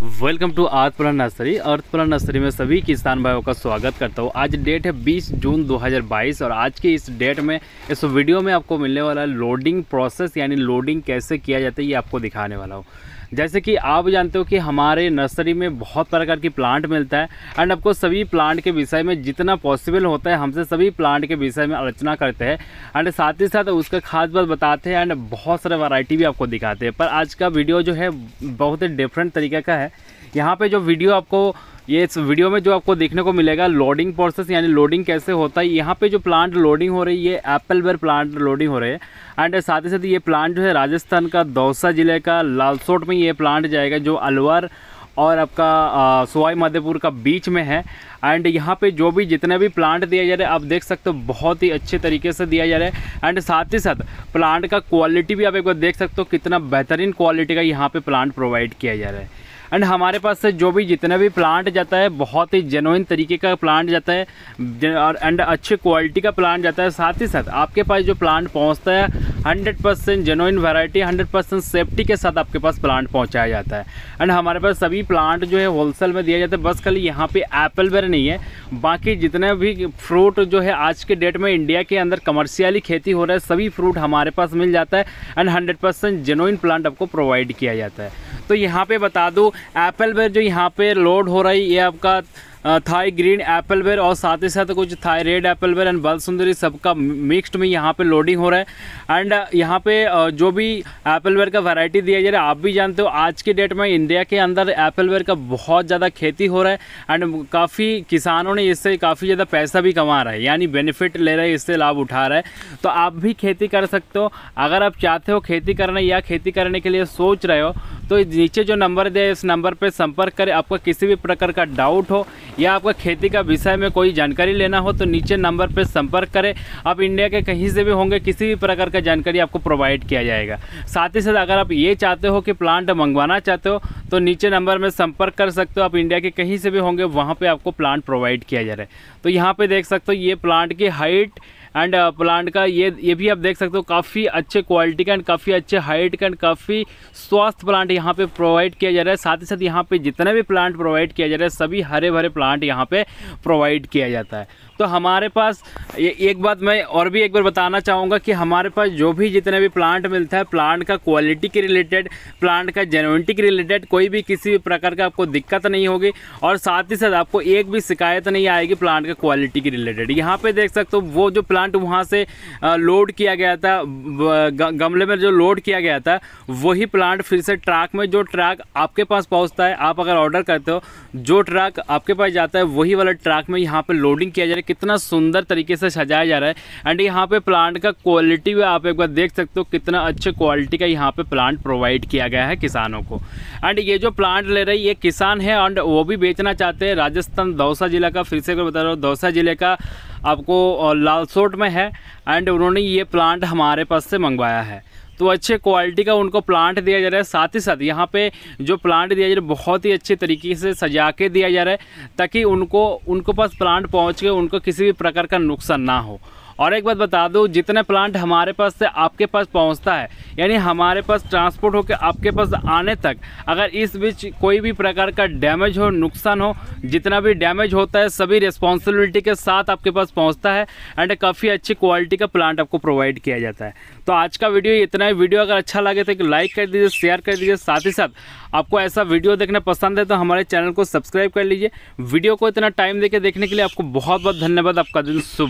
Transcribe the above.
Welcome to Arthpura nursery. Arthpura nursery में सभी किसान भाइयों का स्वागत करता हूँ। आज डेट है 20 जून 2022 और आज के इस डेट में, इस वीडियो में आपको मिलने वाला लोडिंग प्रोसेस यानी लोडिंग कैसे किया जाता है, ये आपको दिखाने वाला हूँ। जैसे कि आप जानते हो कि हमारे नर्सरी में बहुत प्रकार की प्लांट मिलता है एंड आपको सभी प्लांट के विषय में जितना पॉसिबल होता है, हमसे सभी प्लांट के विषय में आलोचना करते हैं एंड साथ ही साथ उसका खास बात बताते हैं एंड बहुत सारे वैरायटी भी आपको दिखाते हैं। पर आज का वीडियो जो है बहुत ही डिफरेंट तरीके का है। यहाँ पे जो वीडियो आपको, ये इस वीडियो में जो आपको देखने को मिलेगा लोडिंग प्रोसेस यानी लोडिंग कैसे होता है, यहाँ पे जो प्लांट लोडिंग हो रही है एप्पल बेर प्लांट लोडिंग हो रहे हैं। एंड साथ ही साथ ये प्लांट जो है राजस्थान का, दौसा ज़िले का, लालसोट में ये प्लांट जाएगा, जो अलवर और आपका सवाई माधेपुर का बीच में है। एंड यहाँ पे जो भी जितने भी प्लांट दिया जा रहा है, आप देख सकते हो, बहुत ही अच्छे तरीके से दिया जा रहा है। एंड साथ ही साथ प्लांट का क्वालिटी भी आप एक बार देख सकते हो, कितना बेहतरीन क्वालिटी का यहाँ पे प्लांट प्रोवाइड किया जा रहा है। एंड हमारे पास से जो भी जितना भी प्लांट जाता है, बहुत ही जेनुइन तरीके का प्लांट जाता है और एंड अच्छे क्वालिटी का प्लांट जाता है। साथ ही साथ आपके पास जो प्लांट पहुँचता है hundred percent genuine variety hundred percent safety के साथ आपके पास प्लांट पहुँचाया जाता है। एंड हमारे पास सभी प्लांट जो है होलसेल में दिया जाता है। बस खाली यहाँ पे एप्पल बेर नहीं है। बाकी जितने भी फ्रूट जो है, आज के डेट में इंडिया के अंदर कमर्शियली खेती हो रहा है, सभी फ्रूट हमारे पास मिल जाता है। And hundred percent genuine plant आपको प्रोवाइड किया जाता है। तो यहाँ पे बता दूँ एप्पल बेर जो यहाँ पे लोड हो रही है ये आपका थाई ग्रीन एप्पल बेर और साथ ही साथ कुछ थाई रेड एप्पल बेर एंड बल सुंदरी सबका मिक्स्ड में यहाँ पे लोडिंग हो रहा है। एंड यहाँ पे जो भी एप्पल बेर का वैरायटी दिया जा रहा है, आप भी जानते हो, आज के डेट में इंडिया के अंदर एप्पल बेर का बहुत ज़्यादा खेती हो रहा है एंड काफ़ी किसानों ने इससे काफ़ी ज़्यादा पैसा भी कमा रहा है, यानी बेनिफिट ले रहे हैं, इससे लाभ उठा रहा है। तो आप भी खेती कर सकते हो, अगर आप चाहते हो खेती करना या खेती करने के लिए सोच रहे हो तो नीचे जो नंबर दिया इस नंबर पर संपर्क करें। आपका किसी भी प्रकार का डाउट हो या आपका खेती का विषय में कोई जानकारी लेना हो तो नीचे नंबर पर संपर्क करें। आप इंडिया के कहीं से भी होंगे, किसी भी प्रकार का जानकारी आपको प्रोवाइड किया जाएगा। साथ ही साथ अगर आप ये चाहते हो कि प्लांट मंगवाना चाहते हो तो नीचे नंबर में संपर्क कर सकते हो। आप इंडिया के कहीं से भी होंगे, वहाँ पर आपको प्लांट प्रोवाइड किया जा रहा है। तो यहाँ पर देख सकते हो, ये प्लांट की हाइट एंड प्लांट uh, का ये ये भी आप देख सकते हो काफ़ी अच्छे क्वालिटी का एंड काफ़ी अच्छे हाइट का एंड काफ़ी स्वस्थ प्लांट यहाँ पे प्रोवाइड किया जा रहा है। साथ ही साथ यहाँ पे जितने भी प्लांट प्रोवाइड किया जा रहा है सभी हरे भरे प्लांट यहाँ पे प्रोवाइड किया जाता है। तो हमारे पास ये एक बात मैं और भी एक बार बताना चाहूँगा कि हमारे पास जो भी जितने भी प्लांट मिलता है प्लांट का क्वालिटी के रिलेटेड प्लांट का जेनुइनिटी के रिलेटेड कोई भी किसी भी प्रकार का आपको दिक्कत नहीं होगी। और साथ ही साथ आपको एक भी शिकायत नहीं आएगी प्लांट का क्वालिटी के रिलेटेड यहाँ पे देख सकते हो वो जो प्लांट वहाँ से लोड किया गया था गमले में जो लोड किया गया था, वही प्लांट फिर से ट्रक में, जो ट्रक आपके पास पहुँचता है, आप अगर ऑर्डर करते हो, जो ट्रक आपके पास जाता है, वही वाला ट्रक में यहाँ पर लोडिंग किया जा रहा है। कितना सुंदर तरीके से सजाया जा रहा है। एंड यहाँ पर प्लांट का क्वालिटी भी आप एक बार देख सकते हो, कितना अच्छे क्वालिटी का यहाँ पर प्लांट प्रोवाइड किया गया है किसानों को। एंड ये जो प्लांट ले रहे ये किसान है, एंड वो भी बेचना चाहते हैं। राजस्थान दौसा जिला का, फिर से बता रहा हूँ, दौसा ज़िले का आपको लालसोट में है एंड उन्होंने ये प्लांट हमारे पास से मंगवाया है। तो अच्छे क्वालिटी का उनको प्लांट दिया जा रहा है, साथ ही साथ यहाँ पे जो प्लांट दिया जा रहा है, बहुत ही अच्छे तरीके से सजा के दिया जा रहा है, ताकि उनको उनको पास प्लांट पहुँच के उनको किसी भी प्रकार का नुकसान ना हो। और एक बात बता दो, जितने प्लांट हमारे पास से आपके पास पहुँचता है, यानी हमारे पास ट्रांसपोर्ट होकर आपके पास आने तक, अगर इस बीच कोई भी प्रकार का डैमेज हो, नुकसान हो, जितना भी डैमेज होता है, सभी रिस्पॉन्सिबिलिटी के साथ आपके पास पहुँचता है एंड काफ़ी अच्छी क्वालिटी का प्लांट आपको प्रोवाइड किया जाता है। तो आज का वीडियो इतना ही। वीडियो अगर अच्छा लगे तो लाइक कर दीजिए शेयर कर दीजिए। साथ ही साथ, आपको ऐसा वीडियो देखना पसंद है तो हमारे चैनल को सब्सक्राइब कर लीजिए। वीडियो को इतना टाइम देकर देखने के लिए आपको बहुत बहुत धन्यवाद। आपका दिन शुभ